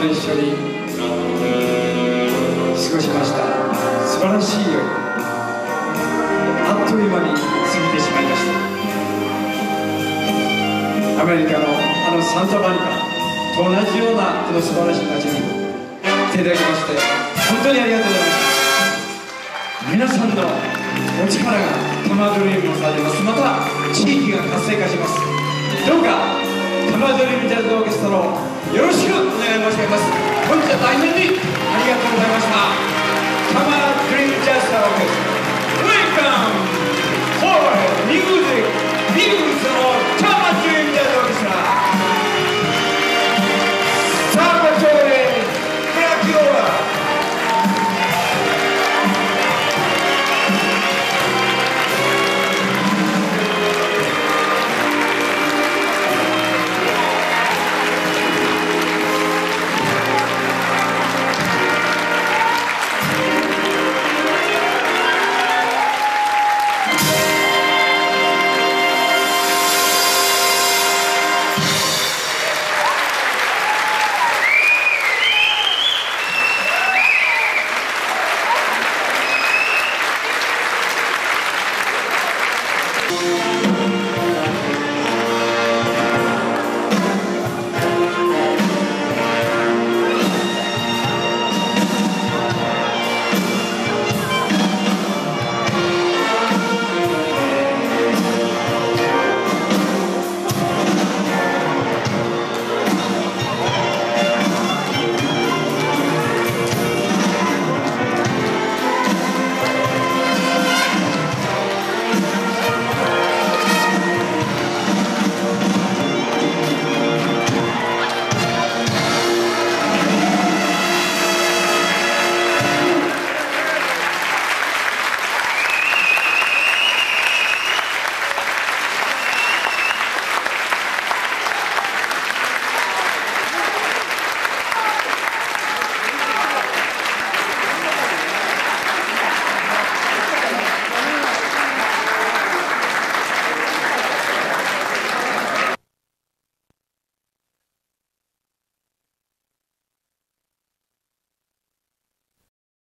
と一緒に過ごしました。素晴らしい夜あっという間に過ぎてしまいました。アメリカのあのサンタマリカと同じようなこの素晴らしい街に来ていただきまして本当にありがとうございました皆さんのお力がタマドリームをされます。また地域が活性化します。どうかタマドリームジャズオーケストラをよろしくお願い申し上げます。本日は大変にありがとうございました